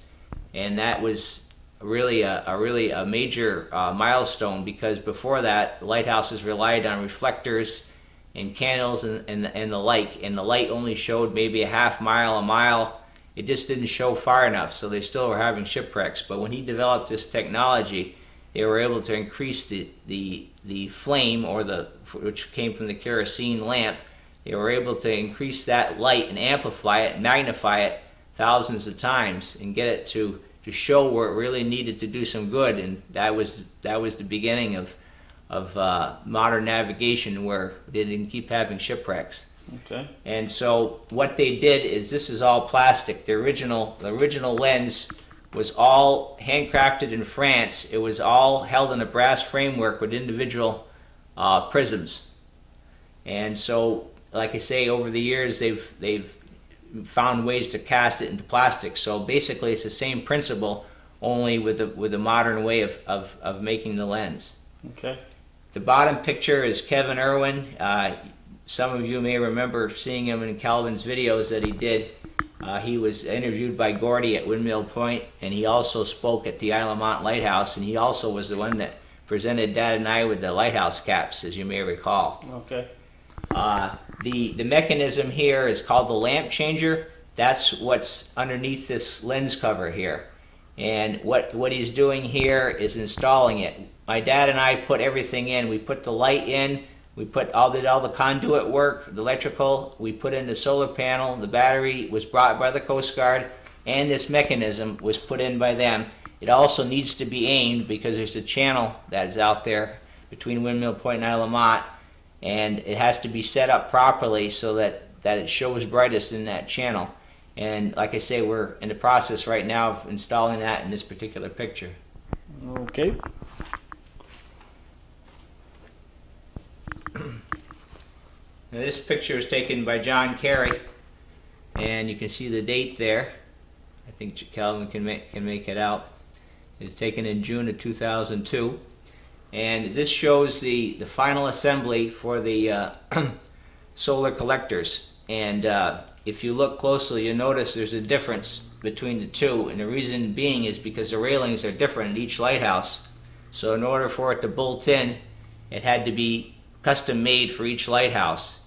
and that was really a, a really a major uh, milestone because before that lighthouses relied on reflectors and candles and, and, and the like and the light only showed maybe a half mile a mile it just didn't show far enough so they still were having shipwrecks. But when he developed this technology they were able to increase the, the, the flame or the which came from the kerosene lamp. They were able to increase that light and amplify it magnify it thousands of times and get it to to show where it really needed to do some good, and that was that was the beginning of of uh, modern navigation, where they didn't keep having shipwrecks. Okay. And so what they did is this is all plastic. The original the original lens was all handcrafted in France. It was all held in a brass framework with individual uh, prisms. And so, like I say, over the years they've they've found ways to cast it into plastic. So basically, it's the same principle, only with a with a modern way of, of, of making the lens. Okay. The bottom picture is Kevin Irwin. Uh, some of you may remember seeing him in Calvin's videos that he did. Uh, he was interviewed by Gordy at Windmill Point, and he also spoke at the Isle La Motte Lighthouse, and he also was the one that presented Dad and I with the lighthouse caps, as you may recall. Okay. Uh, the, the mechanism here is called the lamp changer. That's what's underneath this lens cover here. And what, what he's doing here is installing it. My dad and I put everything in. We put the light in, we put all the, all the conduit work, the electrical, we put in the solar panel, the battery was brought by the Coast Guard, and this mechanism was put in by them. It also needs to be aimed because there's a channel that is out there between Windmill Point and Isle La Motte and it has to be set up properly so that, that it shows brightest in that channel. And like I say, we're in the process right now of installing that in this particular picture. Okay. Now this picture was taken by John Carey, and you can see the date there. I think Calvin can make, can make it out. It's taken in June of 2002. And this shows the, the final assembly for the uh, solar collectors. And uh, if you look closely, you'll notice there's a difference between the two. And the reason being is because the railings are different at each lighthouse. So in order for it to bolt in, it had to be custom made for each lighthouse.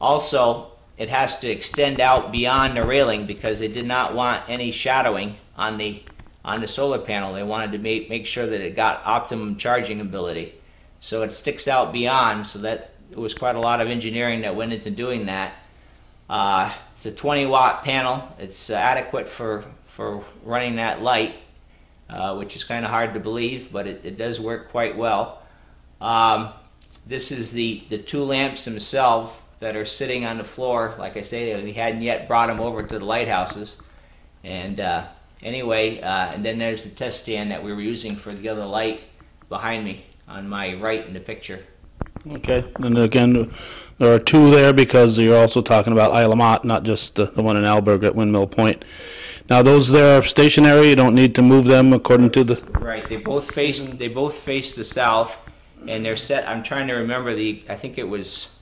Also, it has to extend out beyond the railing because they did not want any shadowing on the on the solar panel. They wanted to make, make sure that it got optimum charging ability. So it sticks out beyond, so that it was quite a lot of engineering that went into doing that. Uh, it's a 20 watt panel. It's uh, adequate for, for running that light, uh, which is kind of hard to believe, but it, it does work quite well. Um, this is the, the two lamps themselves that are sitting on the floor. Like I say, we hadn't yet brought them over to the lighthouses. And uh, anyway, uh, and then there's the test stand that we were using for the other light behind me on my right in the picture. Okay. And again, there are two there because you're also talking about Isle La Motte, not just the, the one in Alburg at Windmill Point. Now, those there are stationary. You don't need to move them according to the. Right. They both face they both face the south, and they're set. I'm trying to remember the. I think it was.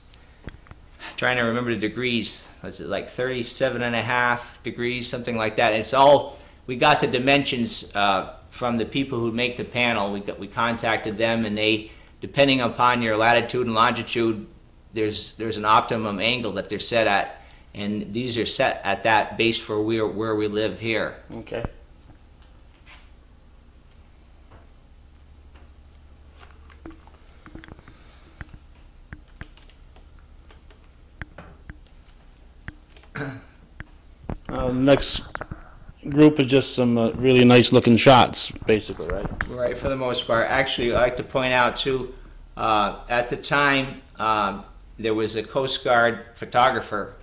Trying to remember the degrees. Was it like 37 and a half degrees, something like that? It's all we got the dimensions uh, from the people who make the panel. We, we contacted them, and they, depending upon your latitude and longitude, there's there's an optimum angle that they're set at, and these are set at that base for where where we live here. Okay. Uh, next group is just some uh, really nice looking shots, basically, right? Right, for the most part. Actually, I'd like to point out too, uh, at the time, um, there was a Coast Guard photographer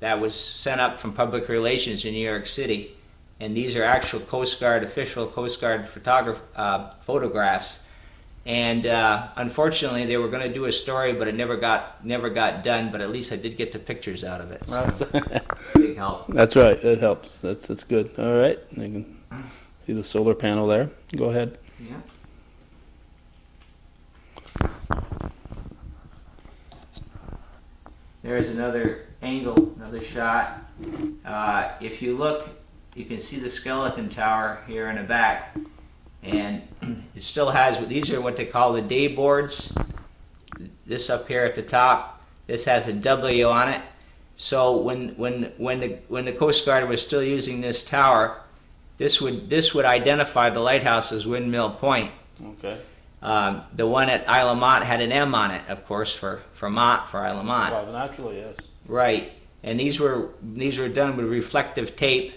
that was sent up from Public Relations in New York City, and these are actual Coast Guard official Coast Guard photograph uh, photographs. And uh, unfortunately, they were going to do a story, but it never got never got done. But at least I did get the pictures out of it. So big help. That's right. It helps. That's that's good. All right. You can see the solar panel there. Go ahead. Yeah. There's another angle, another shot. Uh, if you look, you can see the skeleton tower here in the back. And it still has, these are what they call the day boards. This up here at the top, this has a W on it. So when, when, when, the, when the Coast Guard was still using this tower, this would, this would identify the lighthouse as Windmill Point. Okay. Um, the one at Isle La Motte had an M on it, of course, for, for Motte, for Isle La Motte. Well, naturally, yes. Right. And these were these were done with reflective tape,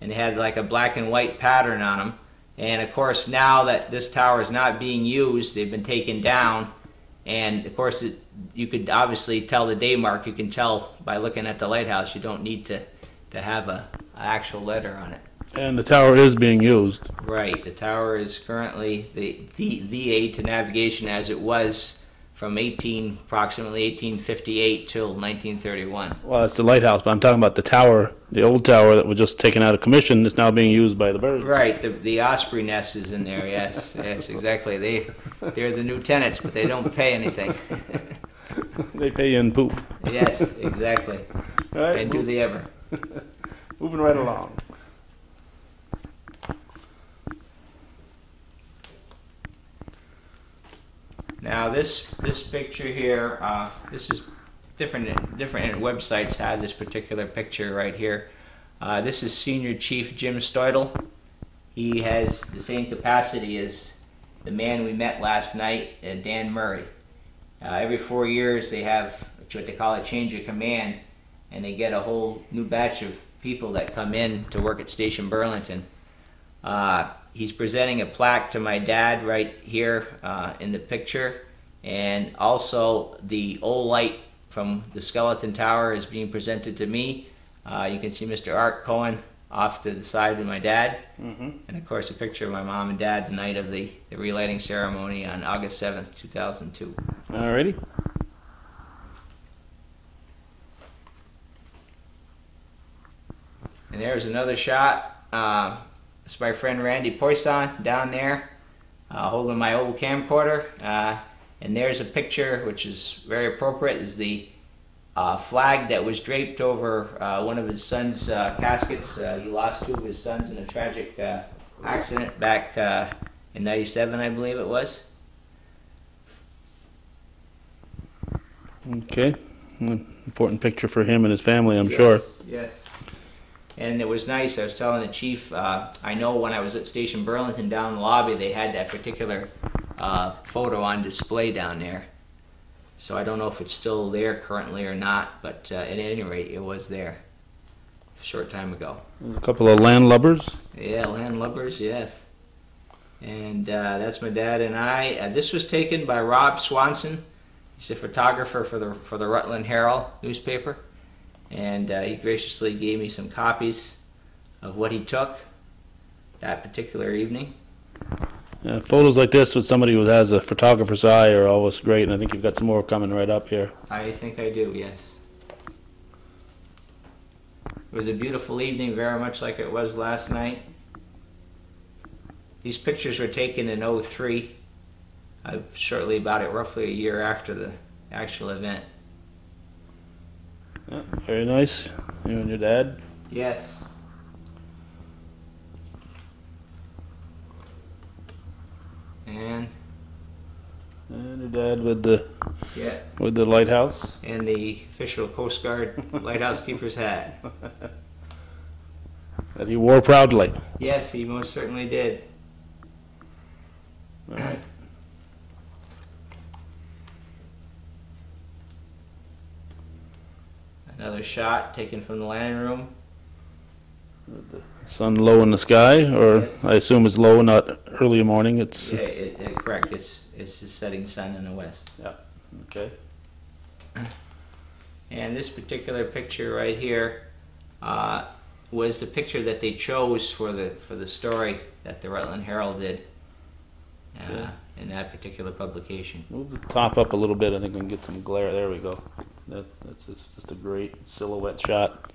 and they had like a black and white pattern on them. And of course, now that this tower is not being used, they've been taken down. And of course, it, you could obviously tell the day mark. You can tell by looking at the lighthouse. You don't need to to have a, a actual letter on it. And the tower is being used. Right. The tower is currently the the the aid to navigation as it was from 18 approximately 1858 till 1931. Well, it's the lighthouse, but I'm talking about the tower, the old tower that was just taken out of commission. It's now being used by the birds. Right. The the osprey nest is in there. Yes. yes. Exactly. They they're the new tenants, but they don't pay anything. They pay you in poop. yes. Exactly. Right. And do they ever? Moving right along. Now this this picture here, uh, this is different different websites had this particular picture right here. Uh, this is Senior Chief Jim Stoidle. He has the same capacity as the man we met last night, uh, Dan Murray. Uh, every four years they have what they call a change of command, and they get a whole new batch of people that come in to work at Station Burlington. Uh, he's presenting a plaque to my dad right here uh, in the picture, and also the old light from the skeleton tower is being presented to me. Uh, you can see Mr. Art Cohen off to the side with my dad, Mm-hmm. and of course a picture of my mom and dad the night of the, the relighting ceremony on August 7th, 2002. Alrighty. And there's another shot. Uh, it's my friend Randy Poisson down there uh, holding my old camcorder. Uh, and there's a picture which is very appropriate is the uh, flag that was draped over uh, one of his son's uh, caskets. Uh, he lost two of his sons in a tragic uh, accident back uh, in 97, I believe it was. Okay. Important picture for him and his family, I'm sure. Yes. And it was nice. I was telling the chief, uh, I know when I was at Station Burlington down in the lobby, they had that particular uh, photo on display down there. So I don't know if it's still there currently or not, but uh, at any rate, it was there a short time ago. A couple of landlubbers. Yeah, landlubbers, yes. And uh, that's my dad and I. Uh, this was taken by Rob Swanson. He's a photographer for the for the Rutland Herald newspaper, and uh, he graciously gave me some copies of what he took that particular evening. Uh, photos like this with somebody who has a photographer's eye are always great, and I think you've got some more coming right up here. I think I do, yes. It was a beautiful evening, very much like it was last night. These pictures were taken in 03, uh, shortly about it, roughly a year after the actual event. Yeah, very nice. You and your dad. Yes. And, And your dad with the yeah, with the lighthouse. and the official Coast Guard lighthouse keeper's hat. That he wore proudly. Yes, he most certainly did. All right. Another shot taken from the lantern room. Sun low in the sky, or Yes. I assume it's low, not early morning. It's Yeah, it, it, correct. It's it's the setting sun in the west. Yeah. okay. And this particular picture right here, uh, was the picture that they chose for the for the story that the Rutland Herald did uh, in that particular publication. Move the top up a little bit. I think we can get some glare. There we go. That, that's just, just a great silhouette shot.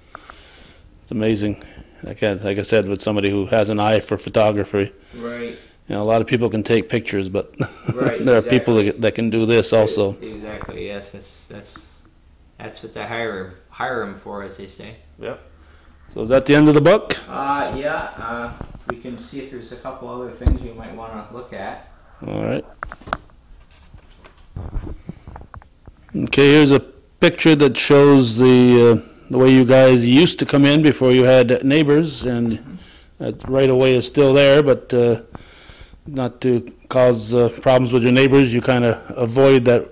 It's amazing. Like I, like I said, with somebody who has an eye for photography, Right. you know, a lot of people can take pictures, but Right, there are people that, that can do this also. Exactly. Yes. That's that's that's what they hire hire him for, as they say. Yep. So is that the end of the book? Uh, yeah. Uh, we can see if there's a couple other things we might want to look at. All right. Okay, here's a picture that shows the uh, the way you guys used to come in before you had neighbors, and that right away is still there, but uh, not to cause uh, problems with your neighbors, you kind of avoid that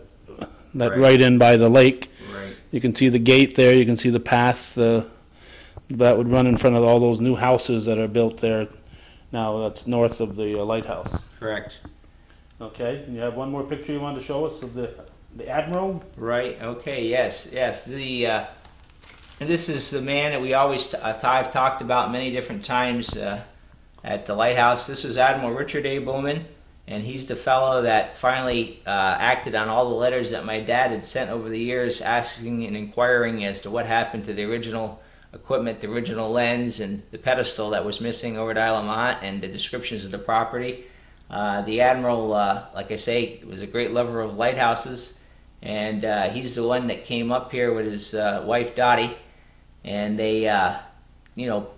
that Right. right in by the lake. Right. You can see the gate there. You can see the path uh, that would run in front of all those new houses that are built there. Now that's north of the uh, lighthouse. Correct. Okay, and you have one more picture you wanted to show us of the, the admiral? Right. Okay. Yes. Yes. The uh, and this is the man that we always t- uh, I've talked about many different times uh, at the lighthouse. This is Admiral Richard A. Bowman, and he's the fellow that finally uh, acted on all the letters that my dad had sent over the years, asking and inquiring as to what happened to the original equipment, the original lens, and the pedestal that was missing over at Isle La Motte, and the descriptions of the property. Uh, the admiral, uh, like I say, was a great lover of lighthouses, and uh, he's the one that came up here with his uh, wife Dottie, and they, uh, you know,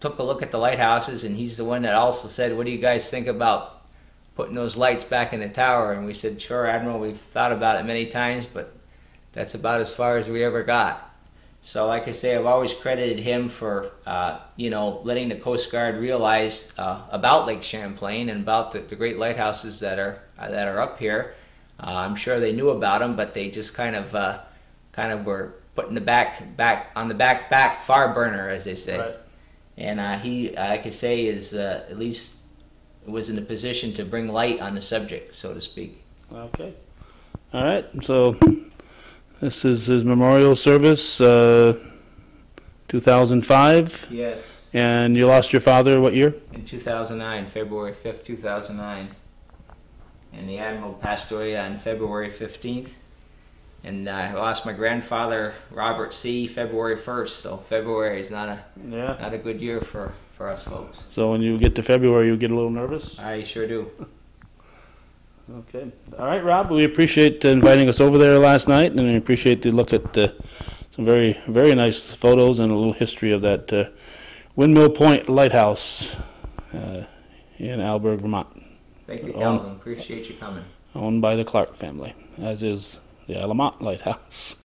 took a look at the lighthouses, and he's the one that also said, "What do you guys think about putting those lights back in the tower?" And we said, "Sure, admiral. We've thought about it many times, but that's about as far as we ever got." So, like I say, I've always credited him for, uh, you know, letting the Coast Guard realize uh, about Lake Champlain and about the, the great lighthouses that are uh, that are up here. Uh, I'm sure they knew about him, but they just kind of, uh, kind of were putting the back, back on the back, back far burner, as they say. Right. And uh, he, like I say, is uh, at least was in a position to bring light on the subject, so to speak. Okay. All right, so this is his memorial service, uh, 2005, Yes. and you lost your father what year? In 2009, February 5th, 2009. And the Admiral passed away on February 15th. And I lost my grandfather, Robert C., February 1st. So February is not a Yeah. not a good year for, for us folks. So when you get to February, you get a little nervous? I sure do. Okay. All right, Rob, we appreciate inviting us over there last night, and we appreciate the look at uh, some very, very nice photos and a little history of that uh, Windmill Point Lighthouse uh, in Alburg, Vermont, Thank you, Calvin. Appreciate you coming. owned by the Clark family, as is the Isle La Motte Lighthouse.